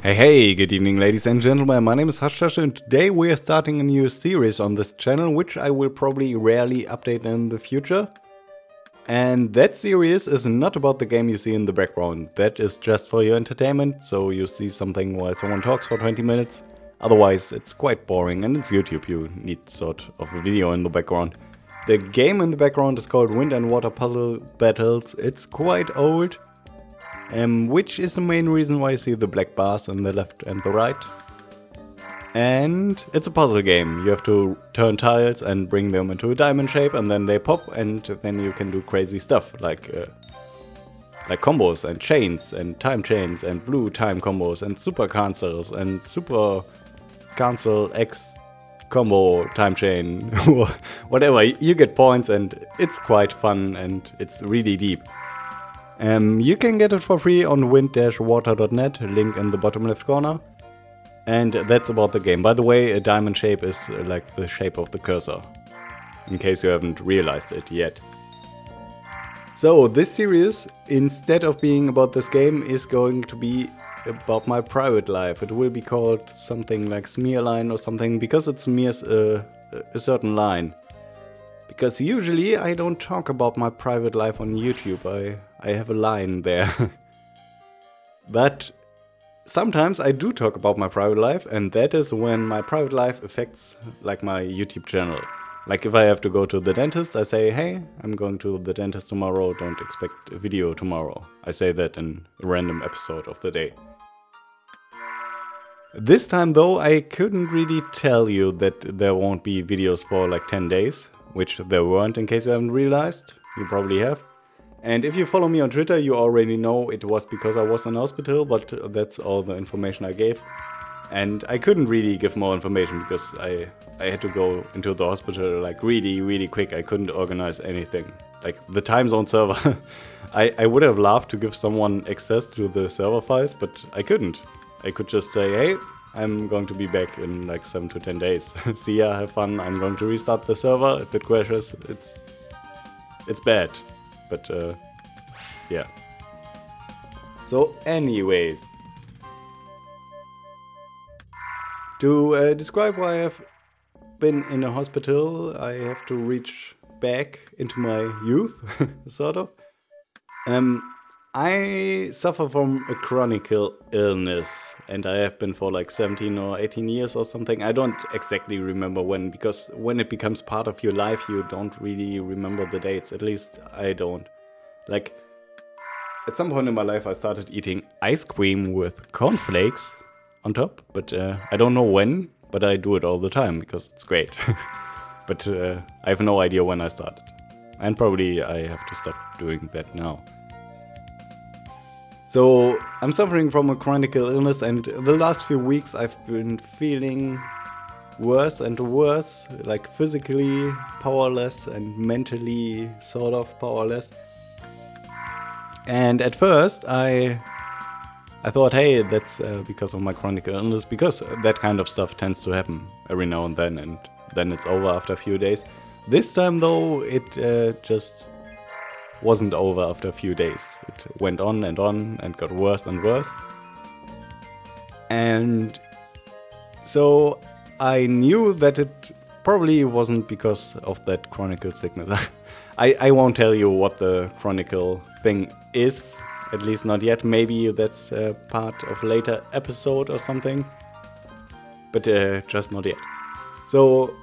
Hey, hey, good evening, ladies and gentlemen. My name is Hashtash, and today we are starting a new series on this channel, which I will probably rarely update in the future. And that series is not about the game you see in the background. That is just for your entertainment, so you see something while someone talks for 20 minutes. Otherwise, it's quite boring, and it's YouTube, you need sort of a video in the background. The game in the background is called Wind and Water Puzzle Battles. It's quite old, um, which is the main reason why you see the black bars on the left and the right. And it's a puzzle game. You have to turn tiles and bring them into a diamond shape, and then they pop, and then you can do crazy stuff like uh, like combos and chains and time chains and blue time combos and super cancels and super cancel X combo time chain whatever you get points and it's quite fun and it's really deep um, you can get it for free on wind-water.net, link in the bottom left corner. And that's about the game. By the way, a diamond shape is uh, like the shape of the cursor, in case you haven't realized it yet. So, this series, instead of being about this game, is going to be about my private life. It will be called something like Smear Line or something, because it smears a, a certain line. Because usually I don't talk about my private life on YouTube, I, I have a line there. but sometimes I do talk about my private life, and that is when my private life affects like my YouTube channel. Like if I have to go to the dentist, I say, hey, I'm going to the dentist tomorrow, don't expect a video tomorrow. I say that in a random episode of the day. This time though, I couldn't really tell you that there won't be videos for like 10 days, which there weren't in case you haven't realized. You probably have. And if you follow me on Twitter, you already know it was because I was in hospital, but that's all the information I gave. And I couldn't really give more information because I, I had to go into the hospital like really, really quick. I couldn't organize anything. Like the time zone server. I, I would have loved to give someone access to the server files, but I couldn't. I could just say, hey, I'm going to be back in like 7 to 10 days. See ya, have fun. I'm going to restart the server. If it crashes, it's it's bad. But uh, yeah. So anyways, To uh, describe why I've been in a hospital, I have to reach back into my youth, sort of. Um, I suffer from a chronic illness, and I have been for like 17 or 18 years or something. I don't exactly remember when, because when it becomes part of your life, you don't really remember the dates. At least I don't. Like, at some point in my life, I started eating ice cream with cornflakes on top, but uh, I don't know when, but I do it all the time because it's great. but uh, I have no idea when I started. And probably I have to stop doing that now. So I'm suffering from a chronic illness, and the last few weeks I've been feeling worse and worse, like physically powerless and mentally sort of powerless. And at first I I thought, hey, that's uh, because of my chronic illness, because that kind of stuff tends to happen every now and then, and then it's over after a few days. This time, though, it uh, just wasn't over after a few days. It went on and on and got worse and worse. And so I knew that it probably wasn't because of that chronic sickness. I, I won't tell you what the chronic thing is at least not yet. Maybe that's uh, part of a later episode or something. But uh, just not yet. So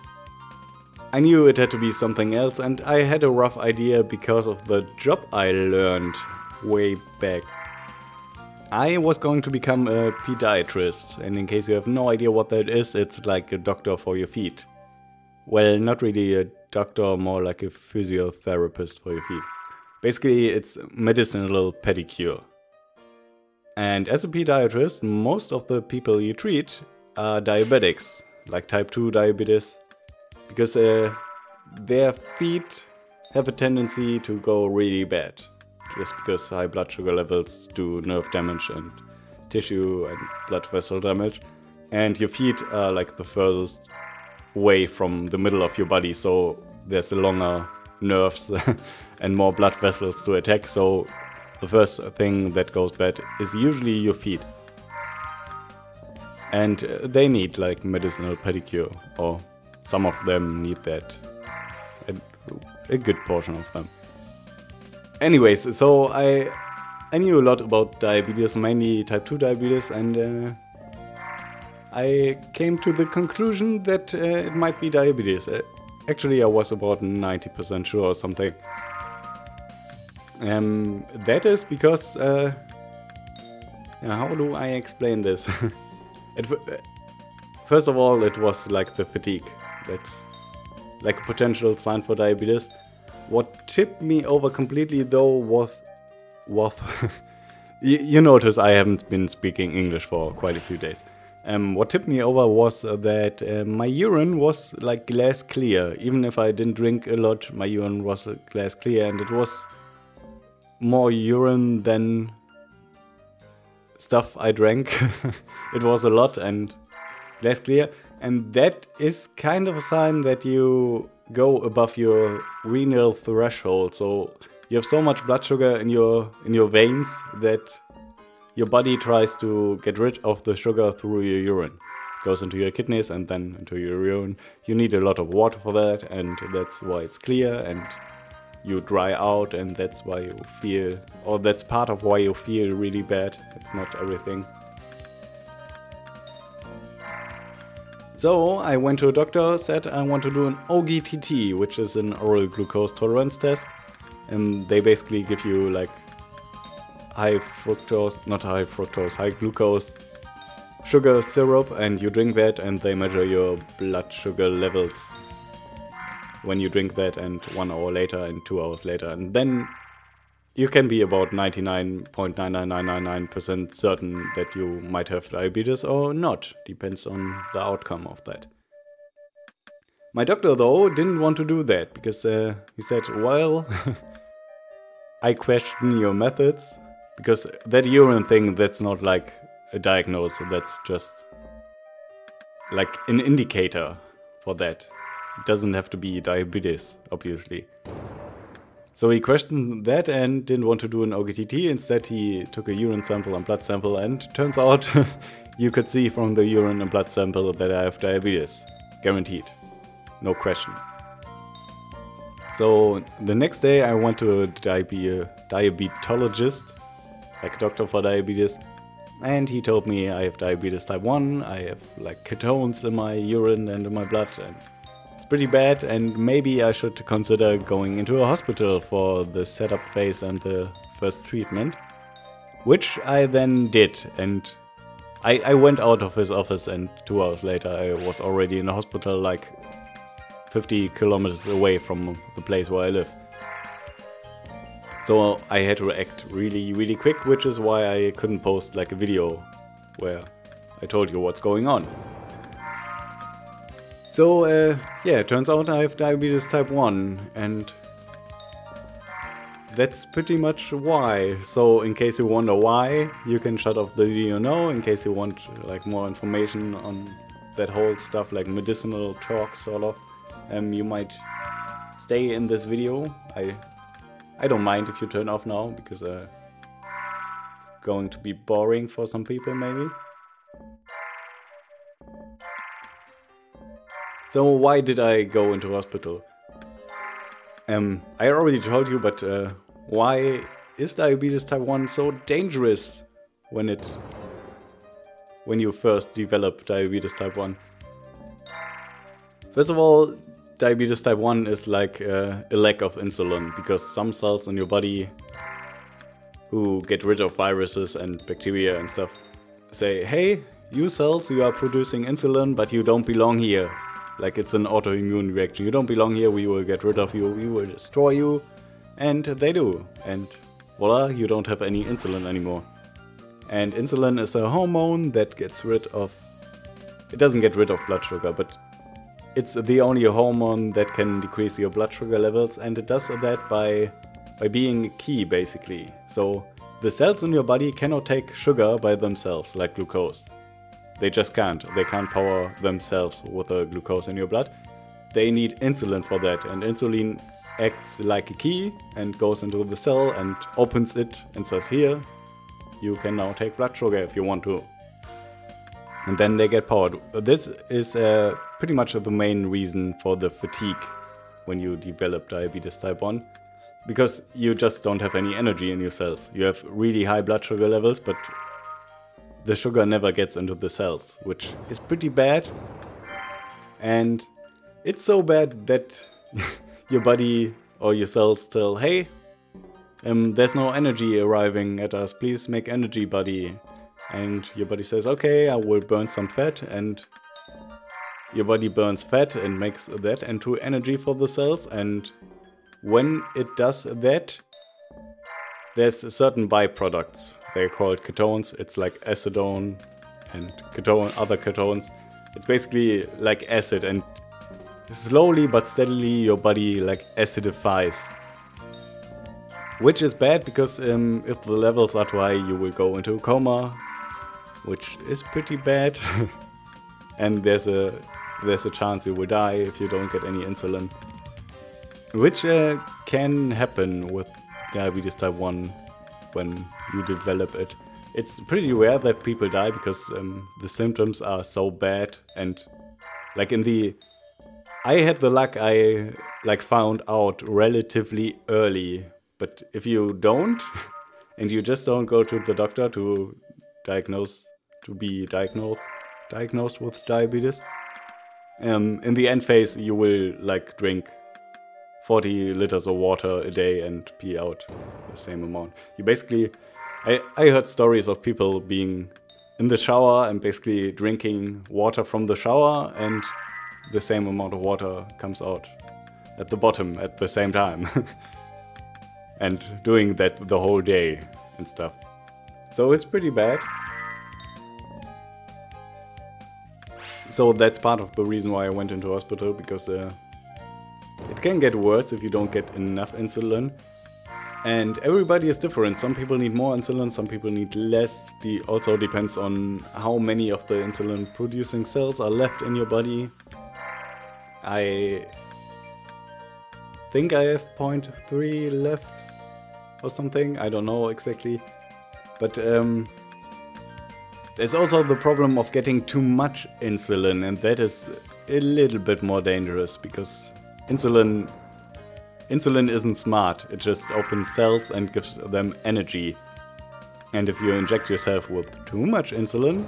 I knew it had to be something else, and I had a rough idea because of the job I learned way back. I was going to become a podiatrist, and in case you have no idea what that is, it's like a doctor for your feet. Well, not really a doctor, more like a physiotherapist for your feet. Basically, it's medicinal pedicure. And as a pediatrist, most of the people you treat are diabetics, like type 2 diabetes, because uh, their feet have a tendency to go really bad, just because high blood sugar levels do nerve damage and tissue and blood vessel damage. And your feet are like the furthest way from the middle of your body, so there's a longer nerves and more blood vessels to attack. So the first thing that goes bad is usually your feet. and uh, they need like medicinal pedicure, or some of them need that. A, a good portion of them. Anyways, so I I knew a lot about diabetes, mainly type 2 diabetes, and uh, I came to the conclusion that uh, it might be diabetes. Uh, actually, I was about 90% sure or something. Um, that is because. Uh, how do I explain this? it, uh, first of all, it was like the fatigue. That's like a potential sign for diabetes. What tipped me over completely though was was you, you notice I haven't been speaking English for quite a few days. Um, what tipped me over was uh, that uh, my urine was like glass clear. Even if I didn't drink a lot, my urine was uh, glass clear, and it was more urine than stuff I drank. it was a lot and glass clear, and that is kind of a sign that you go above your renal threshold. So you have so much blood sugar in your in your veins that your body tries to get rid of the sugar through your urine. It goes into your kidneys and then into your urine. You need a lot of water for that, and that's why it's clear and you dry out, and that's why you feel, or that's part of why you feel really bad. It's not everything. So I went to a doctor, said I want to do an OGTT, which is an oral glucose tolerance test. And they basically give you like high fructose, not high fructose, high glucose sugar syrup and you drink that and they measure your blood sugar levels when you drink that and one hour later and two hours later and then you can be about 99.99999% certain that you might have diabetes or not depends on the outcome of that my doctor though didn't want to do that because uh, he said well i question your methods because that urine thing, that's not like a diagnosis, that's just like an indicator for that. It doesn't have to be diabetes, obviously. So he questioned that and didn't want to do an OGTT. Instead, he took a urine sample and blood sample, and turns out you could see from the urine and blood sample that I have diabetes. Guaranteed. No question. So the next day, I went to a diabe diabetologist like a doctor for diabetes. And he told me I have diabetes type 1, I have like ketones in my urine and in my blood, and it's pretty bad. And maybe I should consider going into a hospital for the setup phase and the first treatment, which I then did. And I, I went out of his office, and two hours later, I was already in a hospital like 50 kilometers away from the place where I live. So I had to act really, really quick, which is why I couldn't post like a video where I told you what's going on. So uh, yeah, turns out I have diabetes type 1 and that's pretty much why. So in case you wonder why, you can shut off the video now. In case you want like more information on that whole stuff like medicinal talk sort of, um, you might stay in this video. I I don't mind if you turn off now, because uh, it's going to be boring for some people, maybe. So why did I go into hospital? Um, I already told you, but uh, why is diabetes type 1 so dangerous when it when you first develop diabetes type 1? First of all, diabetes type 1 is like uh, a lack of insulin because some cells in your body who get rid of viruses and bacteria and stuff say, hey, you cells, you are producing insulin, but you don't belong here. Like it's an autoimmune reaction. You don't belong here, we will get rid of you, we will destroy you. And they do. And voila, you don't have any insulin anymore. And insulin is a hormone that gets rid of. It doesn't get rid of blood sugar, but it's the only hormone that can decrease your blood sugar levels, and it does that by by being key basically. So the cells in your body cannot take sugar by themselves, like glucose. They just can't. They can't power themselves with the glucose in your blood. They need insulin for that, and insulin acts like a key and goes into the cell and opens it and says, Here, you can now take blood sugar if you want to. and then they get powered. This is uh, pretty much the main reason for the fatigue when you develop diabetes type 1 because you just don't have any energy in your cells. You have really high blood sugar levels, but the sugar never gets into the cells, which is pretty bad. And it's so bad that your body or your cells tell, hey, um, there's no energy arriving at us, please make energy, buddy. And your body says, okay, I will burn some fat, and your body burns fat and makes that into energy for the cells, and when it does that, there's certain byproducts. They're called ketones. It's like acetone and ketone, other ketones. It's basically like acid, and slowly but steadily your body like acidifies. Which is bad because um, if the levels are too high, you will go into a coma, which is pretty bad. and there's a there's a chance you will die if you don't get any insulin. Which uh, can happen with diabetes type 1 when you develop it. It's pretty rare that people die because um, the symptoms are so bad and like in the I had the luck I like found out relatively early but if you don't and you just don't go to the doctor to diagnose to be diagnosed diagnosed with diabetes um, in the end phase you will like drink 40 liters of water a day and pee out the same amount. You basically, I, I heard stories of people being in the shower and basically drinking water from the shower and the same amount of water comes out at the bottom at the same time. and doing that the whole day and stuff. So it's pretty bad. So that's part of the reason why I went into hospital because uh, can get worse if you don't get enough insulin. And everybody is different. Some people need more insulin, some people need less. The also depends on how many of the insulin producing cells are left in your body. I think I have 0.3 left or something. I don't know exactly. But um, there's also the problem of getting too much insulin, and that is a little bit more dangerous because Insulin insulin isn't smart. It just opens cells and gives them energy. And if you inject yourself with too much insulin,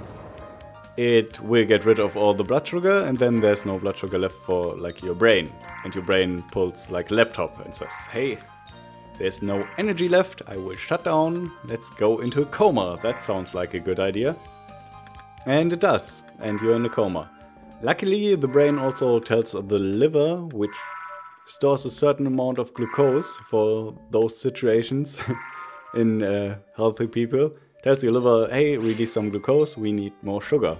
it will get rid of all the blood sugar and then there's no blood sugar left for like your brain. And your brain pulls like a laptop and says, "Hey, there's no energy left. I will shut down. Let's go into a coma." That sounds like a good idea. And it does. And you're in a coma. Luckily, the brain also tells the liver, which stores a certain amount of glucose for those situations in uh, healthy people, tells your liver, hey, release some glucose, we need more sugar.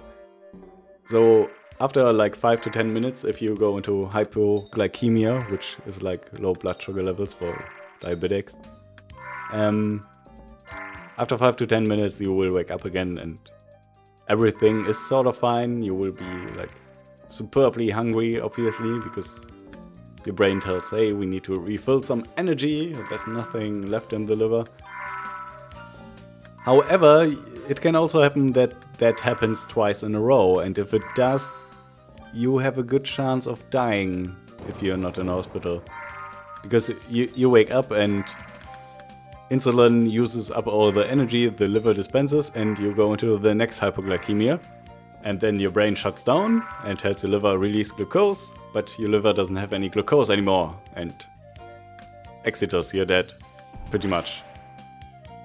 So after like 5 to 10 minutes, if you go into hypoglycemia, which is like low blood sugar levels for diabetics, um, after 5 to 10 minutes you will wake up again and everything is sort of fine. You will be like superbly hungry, obviously, because your brain tells, hey, we need to refill some energy, there's nothing left in the liver. However, it can also happen that that happens twice in a row, and if it does, you have a good chance of dying if you're not in hospital. Because you, you wake up and insulin uses up all the energy the liver dispenses, and you go into the next hypoglycemia. And then your brain shuts down and tells your liver release glucose, but your liver doesn't have any glucose anymore. And exitus, you're dead. Pretty much.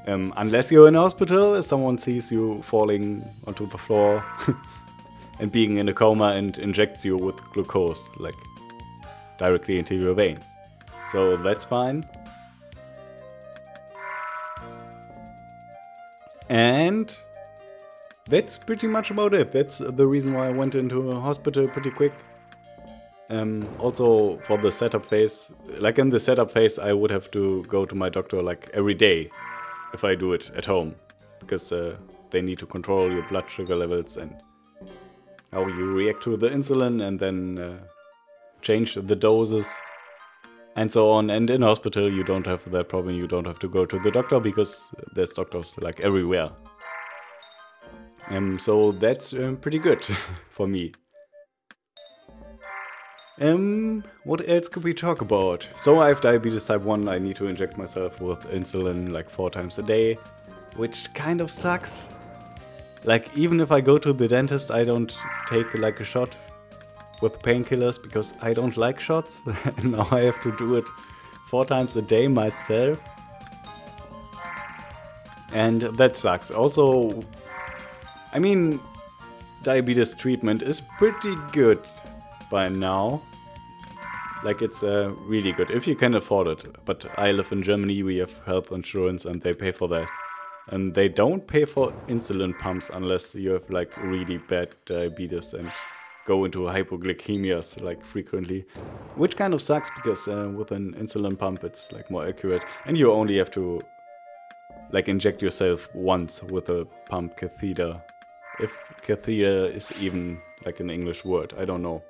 Um, unless you're in a hospital, someone sees you falling onto the floor and being in a coma and injects you with glucose, like directly into your veins. So that's fine. And that's pretty much about it. That's the reason why I went into a hospital pretty quick. Um, also for the setup phase, like in the setup phase, I would have to go to my doctor like every day if I do it at home because uh, they need to control your blood sugar levels and how you react to the insulin and then uh, change the doses and so on. And in hospital, you don't have that problem. You don't have to go to the doctor because there's doctors like everywhere. Um, so that's um, pretty good for me. Um, what else could we talk about? So I have diabetes type 1, I need to inject myself with insulin like four times a day, which kind of sucks. Like, even if I go to the dentist, I don't take like a shot with painkillers because I don't like shots. and now I have to do it four times a day myself. And that sucks. Also, I mean, diabetes treatment is pretty good by now. Like it's uh, really good if you can afford it. But I live in Germany, we have health insurance and they pay for that. And they don't pay for insulin pumps unless you have like really bad diabetes and go into hypoglycemias like frequently. Which kind of sucks because uh, with an insulin pump it's like more accurate and you only have to like inject yourself once with a pump catheter. If catheter is even like an English word, I don't know.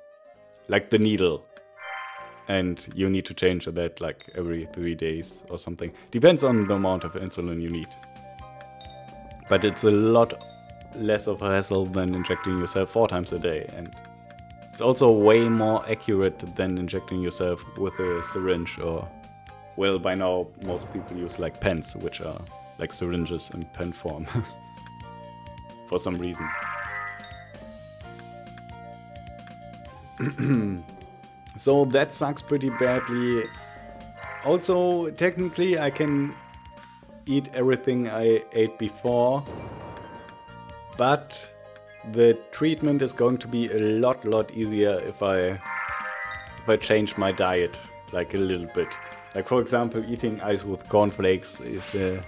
Like the needle. And you need to change that like every three days or something. Depends on the amount of insulin you need. But it's a lot less of a hassle than injecting yourself four times a day. And it's also way more accurate than injecting yourself with a syringe or well by now most people use like pens which are like syringes in pen form for some reason so that sucks pretty badly. Also, technically, I can eat everything I ate before, but the treatment is going to be a lot, lot easier if I if I change my diet like a little bit. Like for example, eating ice with cornflakes is uh,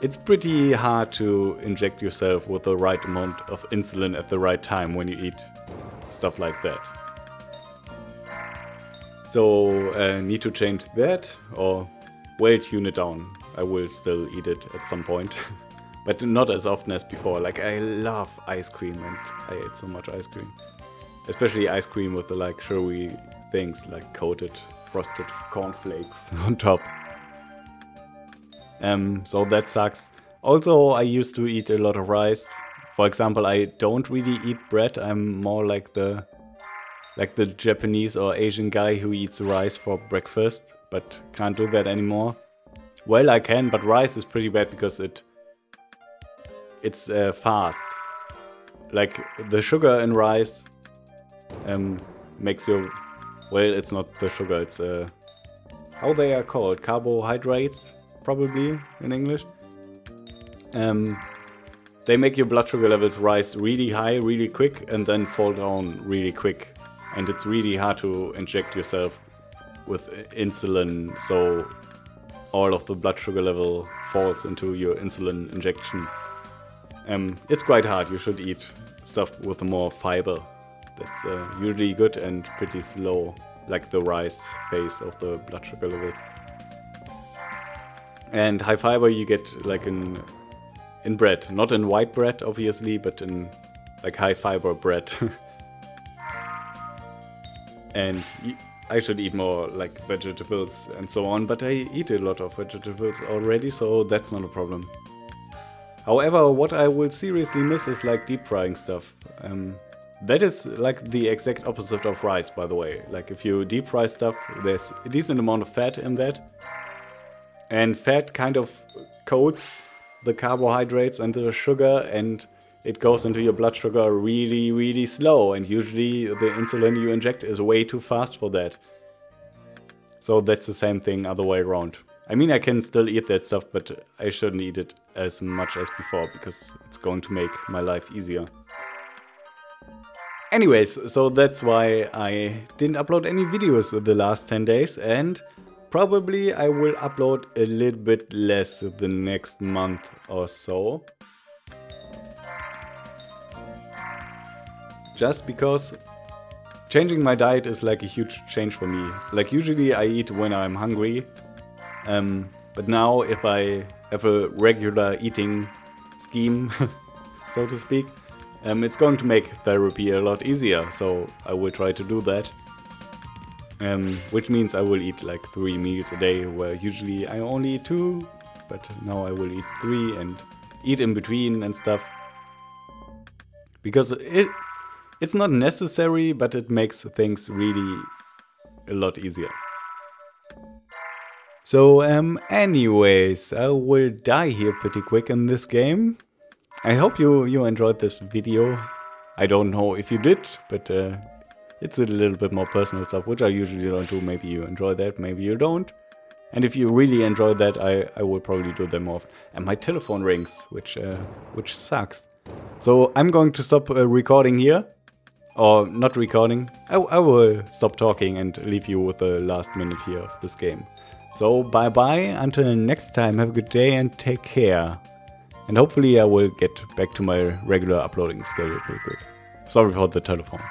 it's pretty hard to inject yourself with the right amount of insulin at the right time when you eat stuff like that. So uh, need to change that or well tune it down. I will still eat it at some point. but not as often as before. Like I love ice cream and I ate so much ice cream. Especially ice cream with the like sugary things like coated frosted cornflakes on top. Um, so that sucks. Also, I used to eat a lot of rice for example, I don't really eat bread. I'm more like the like the Japanese or Asian guy who eats rice for breakfast, but can't do that anymore. Well, I can, but rice is pretty bad because it it's uh, fast. Like the sugar in rice um, makes you well, it's not the sugar. It's uh, how they are called carbohydrates, probably in English. Um, they make your blood sugar levels rise really high, really quick, and then fall down really quick. And it's really hard to inject yourself with insulin, so all of the blood sugar level falls into your insulin injection. Um, it's quite hard. You should eat stuff with more fiber. That's uh, usually good and pretty slow, like the rise phase of the blood sugar level. And high fiber, you get like in in bread, not in white bread, obviously, but in like high fiber bread. and I should eat more like vegetables and so on, but I eat a lot of vegetables already, so that's not a problem. However, what I will seriously miss is like deep frying stuff. Um, that is like the exact opposite of rice, by the way. Like if you deep fry stuff, there's a decent amount of fat in that. And fat kind of coats the carbohydrates and the sugar and it goes into your blood sugar really, really slow. And usually the insulin you inject is way too fast for that. So that's the same thing other way around. I mean, I can still eat that stuff, but I shouldn't eat it as much as before because it's going to make my life easier. Anyways, so that's why I didn't upload any videos the last 10 days and Probably I will upload a little bit less the next month or so. Just because changing my diet is like a huge change for me. Like usually I eat when I'm hungry. Um, but now if I have a regular eating scheme, so to speak, um, it's going to make therapy a lot easier. So I will try to do that. Um, which means I will eat like three meals a day, where usually I only eat two, but now I will eat three and eat in between and stuff. because it it's not necessary, but it makes things really a lot easier. So, um, anyways, I will die here pretty quick in this game. I hope you, you enjoyed this video. I don't know if you did, but uh, it's a little bit more personal stuff, which I usually don't do. Maybe you enjoy that, maybe you don't. And if you really enjoy that, I, I will probably do them often. And my telephone rings, which uh, which sucks. So I'm going to stop uh, recording here. Or not recording. I, I will stop talking and leave you with the last minute here of this game. So bye bye, until next time, have a good day and take care. And hopefully I will get back to my regular uploading schedule pretty quick. Sorry for the telephone.